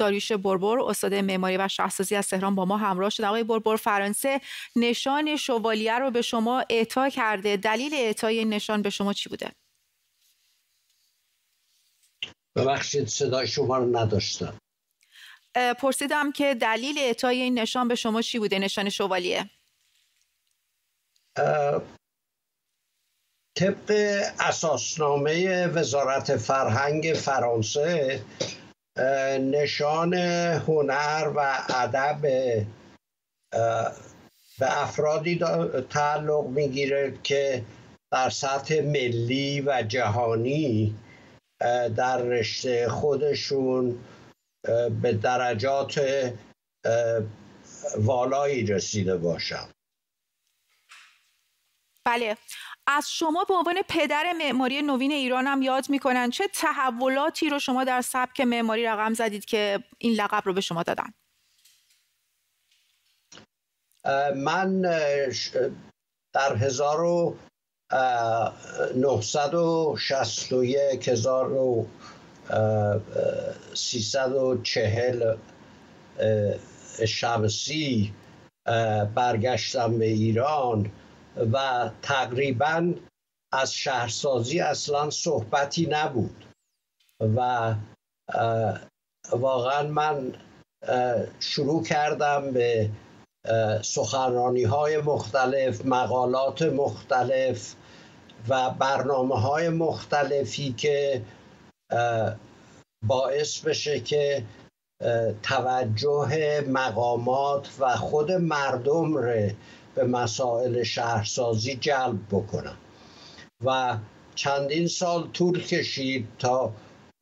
داریوش بربر استاد معماری و شهرسازی از تهران با ما همراه شد. آقای بربر فرانسه نشان شوالیه رو به شما اعطا کرده. دلیل اعطای این نشان به شما چی بوده؟ ببخشید صدای شما رو نداشتم. پرسیدم که دلیل اعطای این نشان به شما چی بوده نشان شوالیه؟ طبق اساسنامه وزارت فرهنگ فرانسه نشان هنر و ادب به افرادی تعلق می‌گیره که در سطح ملی و جهانی در رشته خودشون به درجات والایی رسیده باشم بله. از شما به عنوان پدر معماری نوین ایران هم یاد می‌کنن چه تحولاتی رو شما در سبک معماری رقم زدید که این لقب رو به شما دادن؟ من در 1961 1340 شمسی برگشتم به ایران. و تقریبا از شهرسازی اصلا صحبتی نبود. و واقعا من شروع کردم به سخنرانی های مختلف مقالات مختلف و برنامه های مختلفی که باعث بشه که توجه مقامات و خود مردم به مسائل شهرسازی جلب بکنم. و چندین سال طول کشید تا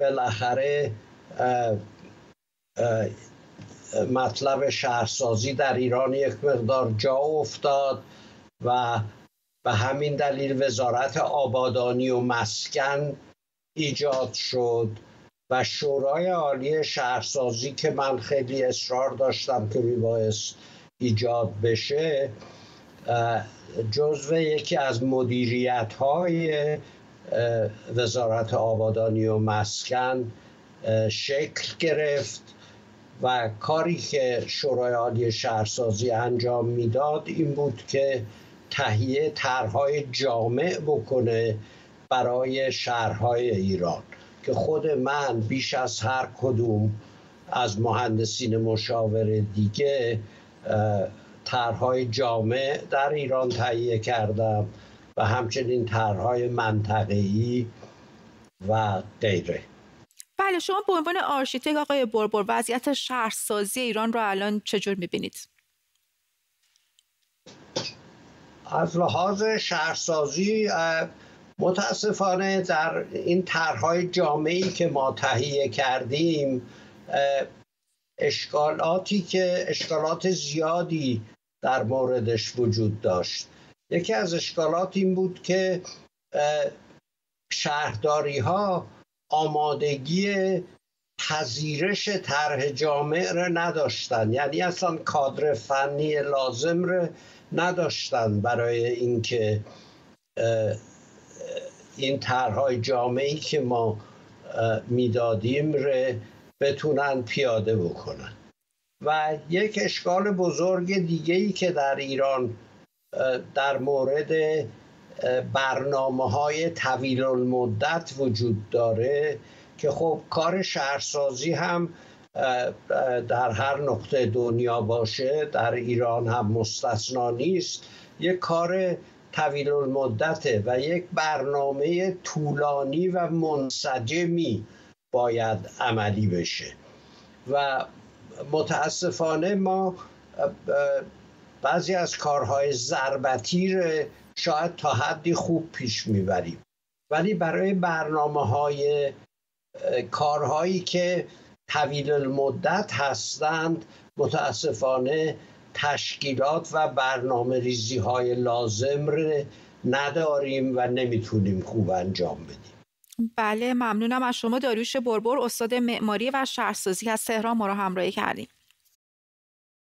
بالاخره مطلب شهرسازی در ایران یک مقدار جا افتاد و به همین دلیل وزارت آبادانی و مسکن ایجاد شد و شورای عالی شهرسازی که من خیلی اصرار داشتم که میبایست ایجاد بشه جزو یکی از مدیریت های وزارت آبادانی و مسکن شکل گرفت و کاری که شورای عالی شهرسازی انجام می‌داد این بود که تهیه طرحهای جامع بکنه برای شهرهای ایران که خود من بیش از هر کدوم از مهندسین مشاور دیگه طرحهای جامع در ایران تهیه کردم و همچنین طرحهای منطقه‌ای و غیره بله شما به عنوان آرشیتک آقای بربر وضعیت شهرسازی ایران رو الان چجور می‌بینید؟ از لحاظ شهرسازی متاسفانه در این طرحهای جامعی که ما تهیه کردیم اشکالاتی که اشکالات زیادی در موردش وجود داشت. یکی از اشکالات این بود که شهرداری ها آمادگی پذیرش طرح جامع را نداشتن یعنی اصلا کادر فنی لازم را نداشتن برای اینکه این طرحهای جامعی که ما می‌دادیم ره بتونن پیاده بکنن. و یک اشکال بزرگ دیگه ای که در ایران در مورد برنامه های طویل المدت وجود داره که خب کار شهرسازی هم در هر نقطه دنیا باشه در ایران هم مستثنا نیست. یک کار طویل المدته و یک برنامه طولانی و منسجمی باید عملی بشه. و متاسفانه ما بعضی از کارهای ضربتی رو شاید تا حدی خوب پیش می‌بریم. ولی برای برنامه های کارهایی که طویل المدت هستند متاسفانه تشکیلات و برنامه ریزی های لازم رو نداریم و نمی‌تونیم خوب انجام بدیم. بله ممنونم. از شما داریوش بربر استاد معماری و شهرسازی از تهران ما رو همراهی کردیم